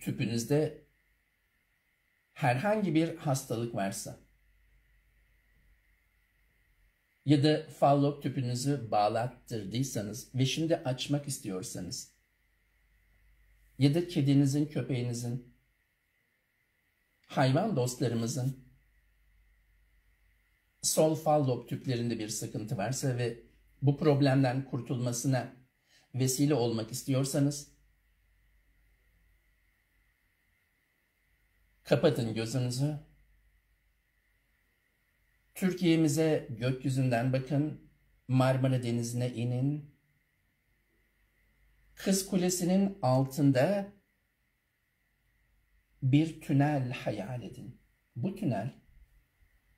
tüpünüzde herhangi bir hastalık varsa ya da fallop tüpünüzü bağlattırdıysanız ve şimdi açmak istiyorsanız ya da kedinizin, köpeğinizin, hayvan dostlarımızın sol fallop tüplerinde bir sıkıntı varsa ve bu problemden kurtulmasına vesile olmak istiyorsanız kapatın gözünüzü. Türkiye'mize gökyüzünden bakın. Marmara Denizi'ne inin. Kız Kulesi'nin altında bir tünel hayal edin. Bu tünel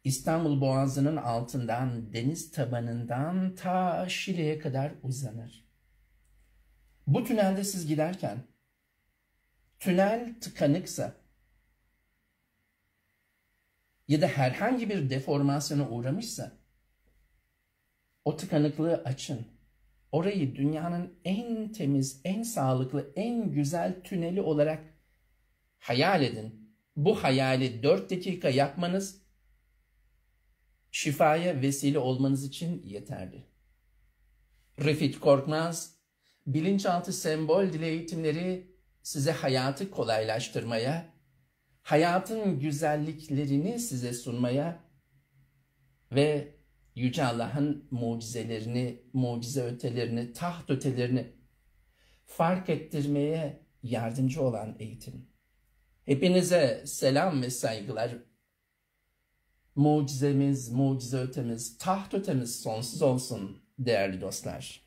İstanbul Boğazı'nın altından deniz tabanından ta Şile'ye kadar uzanır. Bu tünelde siz giderken tünel tıkanıksa ya da herhangi bir deformasyona uğramışsa o tıkanıklığı açın. Orayı dünyanın en temiz, en sağlıklı, en güzel tüneli olarak hayal edin. Bu hayali 4 dakika yapmanız şifaya vesile olmanız için yeterli. Refit Korkmaz, bilinçaltı sembol dil eğitimleri size hayatı kolaylaştırmaya, hayatın güzelliklerini size sunmaya ve Yüce Allah'ın mucizelerini, mucize ötelerini, taht ötelerini fark ettirmeye yardımcı olan eğitim. Hepinize selam ve saygılar. Mucizemiz, mucize ötemiz, taht ötemiz sonsuz olsun değerli dostlar.